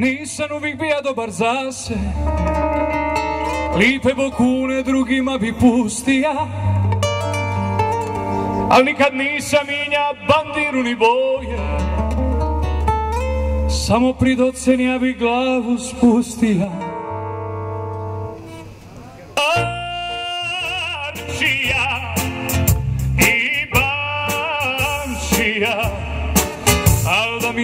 Nisam uvijek bija dobar za se Lipe bokune drugima bi pustija Al nikad nisam minja bandiru ni boje. Samo prid ocenja bi glavu spustija Arčija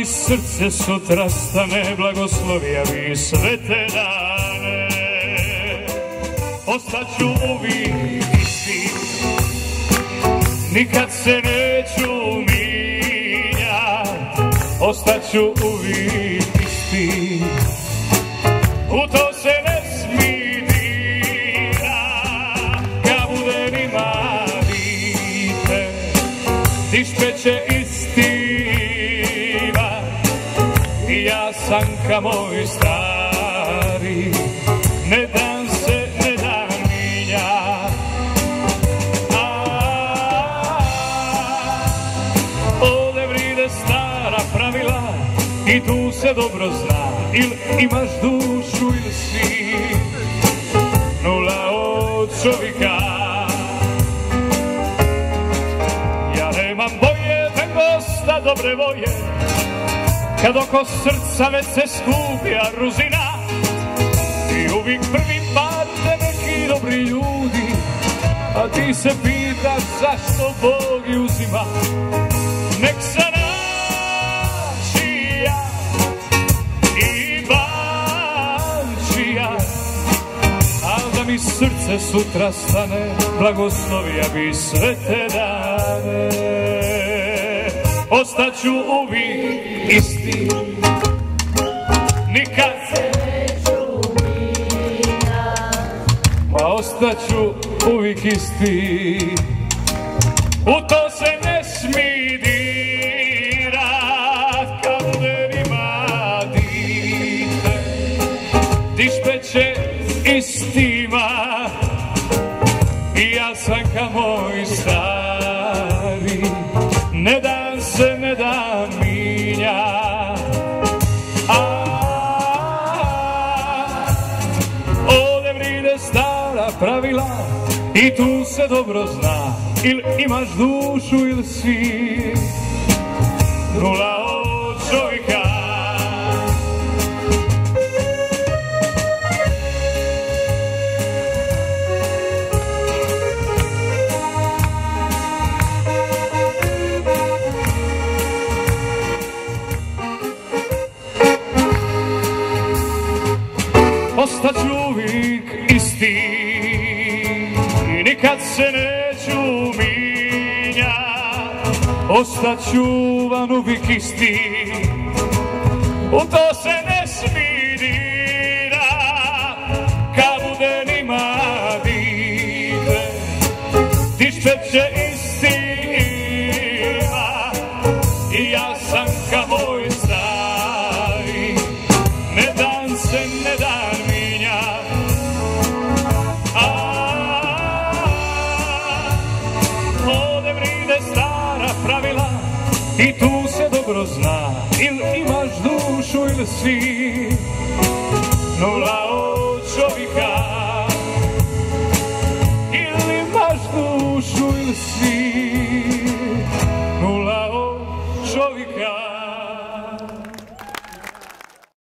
srce sutra stane Blagoslovija bi sve te dane. Ostaću uvijek isti. Nikad se neću minjat Ostaću uvijek isti. U to se ne smi dira Kad bude nima dite Dišpeće istiva I ja sam ka moj stari. Ne dam se, ne dam minjat Ovdje vride stara pravila i tu se dobro zna. Il imaš dušu ili si nula od čovjeka. Ja nemam boje, nego sta dobre voje Kad oko srca već se skupija ruzina I uvijek prvi pate neki dobri ljudi A ti se pitaš zašto Bog ih uzima. Nek se načija i bančija Al da mi srce sutra stane Blagoslovija bi sve te dane Ostaću uvijek isti. Nikad se Ma ostaću uvijek isti. U to se ne smi dirat Kad ima dite Dišpeće istima I ja sam ka moj stari. Ne se, ne dam minja. Stara pravila I tu se dobro zna Il imaš dušu ili si Nula od čovjeka Ostaću uvijek isti. I nikad se neću minjat Ostaću van uvijek isti. U to se ne smi dirat Kad bude nima dite Dišpeće isti I tu se dobro zna il imaš dušu ili si. Nula od čovjeka. Ili imaš dušu ili si.